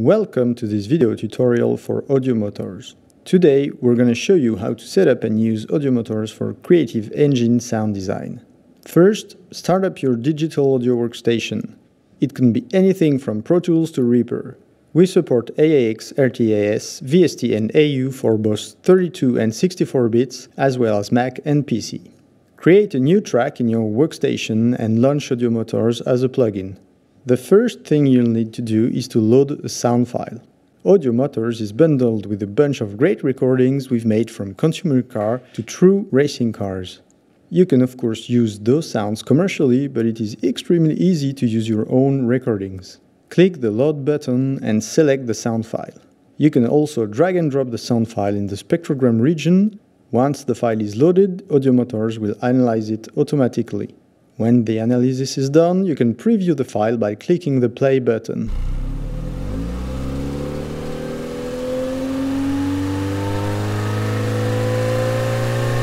Welcome to this video tutorial for Audiomotors. Today we're going to show you how to set up and use Audiomotors for creative engine sound design. First, start up your digital audio workstation. It can be anything from Pro Tools to Reaper. We support AAX, RTAS, VST and AU for both 32 and 64 bits, as well as Mac and PC. Create a new track in your workstation and launch Audiomotors as a plugin. The first thing you'll need to do is to load a sound file. Audiomotors is bundled with a bunch of great recordings we've made from consumer car to true racing cars. You can of course use those sounds commercially, but it is extremely easy to use your own recordings. Click the load button and select the sound file. You can also drag and drop the sound file in the spectrogram region. Once the file is loaded, Audiomotors will analyze it automatically. When the analysis is done, you can preview the file by clicking the play button.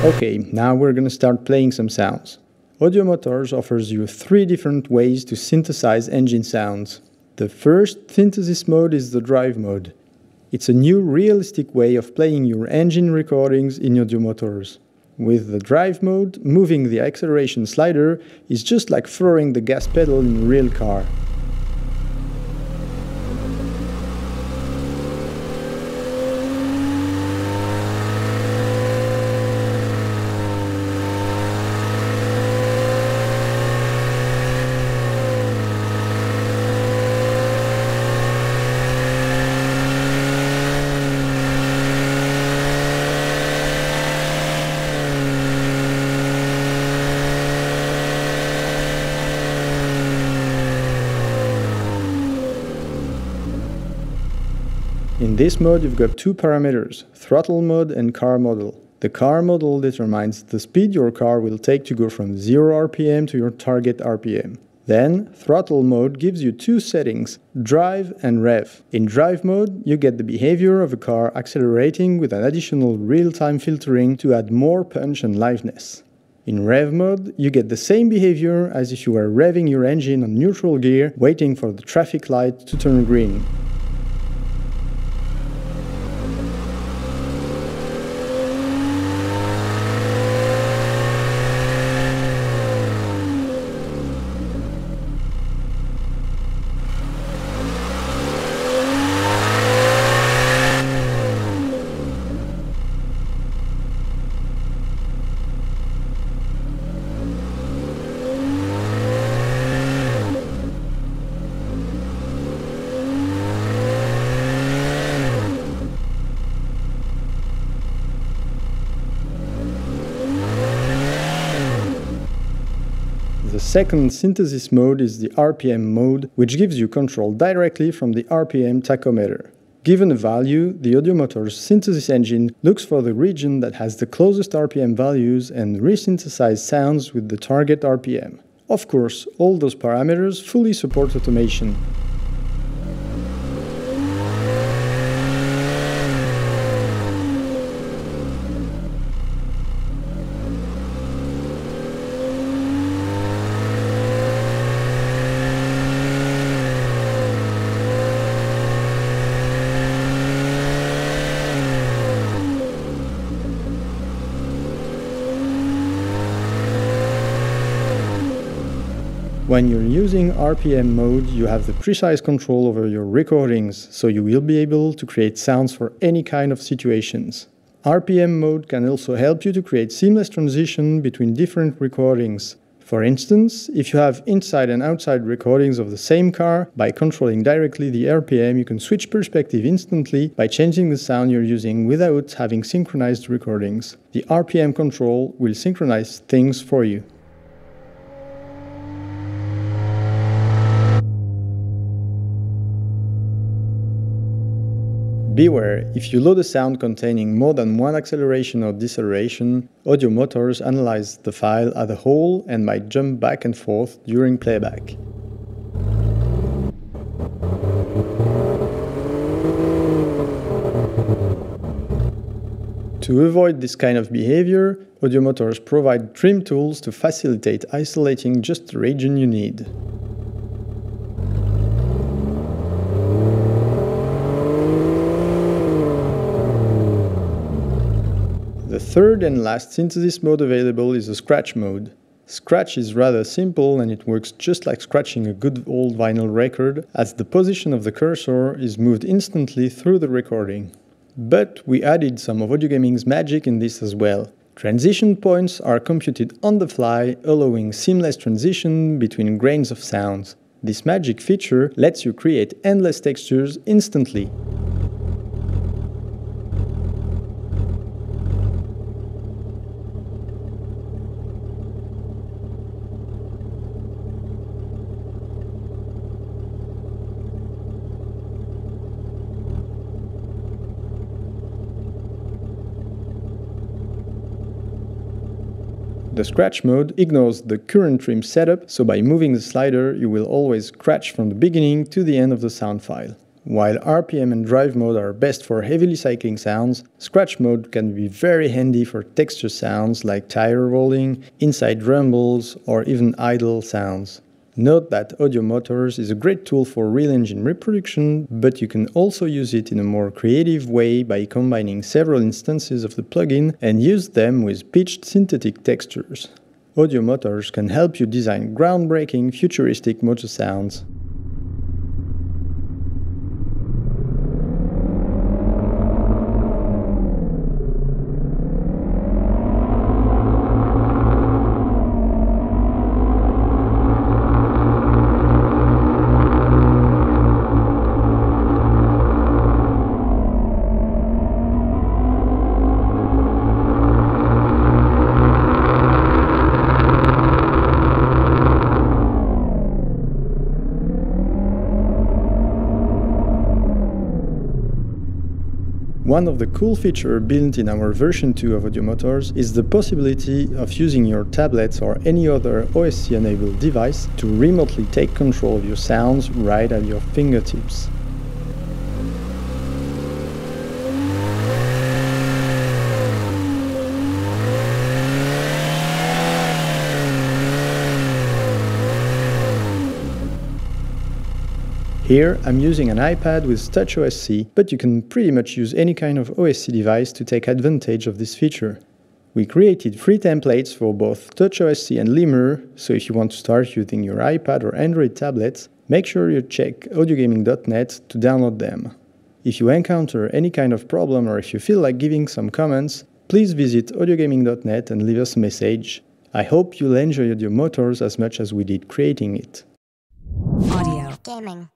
Okay, now we're gonna start playing some sounds. Audiomotors offers you three different ways to synthesize engine sounds. The first synthesis mode is the drive mode. It's a new realistic way of playing your engine recordings in Audiomotors. With the drive mode, moving the acceleration slider is just like throwing the gas pedal in a real car. In this mode you've got two parameters, throttle mode and car model. The car model determines the speed your car will take to go from 0 RPM to your target RPM. Then, throttle mode gives you two settings, drive and rev. In drive mode, you get the behavior of a car accelerating with an additional real-time filtering to add more punch and liveness. In rev mode, you get the same behavior as if you were revving your engine on neutral gear, waiting for the traffic light to turn green. The second synthesis mode is the RPM mode, which gives you control directly from the RPM tachometer. Given a value, the audio Audiomotor's synthesis engine looks for the region that has the closest RPM values and resynthesizes sounds with the target RPM. Of course, all those parameters fully support automation. When you're using RPM mode, you have the precise control over your recordings, so you will be able to create sounds for any kind of situations. RPM mode can also help you to create seamless transition between different recordings. For instance, if you have inside and outside recordings of the same car, by controlling directly the RPM, you can switch perspective instantly by changing the sound you're using without having synchronized recordings. The RPM control will synchronize things for you. Beware, if you load a sound containing more than one acceleration or deceleration, Audiomotors analyze the file as a whole and might jump back and forth during playback. To avoid this kind of behavior, Audiomotors provide trim tools to facilitate isolating just the region you need. Third and last synthesis mode available is the scratch mode. Scratch is rather simple and it works just like scratching a good old vinyl record as the position of the cursor is moved instantly through the recording. But we added some of audio gaming's magic in this as well. Transition points are computed on the fly, allowing seamless transition between grains of sounds. This magic feature lets you create endless textures instantly. The scratch mode ignores the current trim setup, so by moving the slider you will always scratch from the beginning to the end of the sound file. While RPM and drive mode are best for heavily cycling sounds, scratch mode can be very handy for texture sounds like tire rolling, inside rumbles, or even idle sounds. Note that Audiomotors is a great tool for real engine reproduction, but you can also use it in a more creative way by combining several instances of the plugin and use them with pitched synthetic textures. Audiomotors can help you design groundbreaking futuristic motor sounds. One of the cool features built in our version 2 of Audiomotors is the possibility of using your tablets or any other OSC-enabled device to remotely take control of your sounds right at your fingertips. Here I'm using an iPad with TouchOSC, but you can pretty much use any kind of OSC device to take advantage of this feature. We created free templates for both TouchOSC and Lemur, so if you want to start using your iPad or Android tablet, make sure you check audiogaming.net to download them. If you encounter any kind of problem or if you feel like giving some comments, please visit audiogaming.net and leave us a message. I hope you'll enjoy Audiomotors as much as we did creating it. Audio Gaming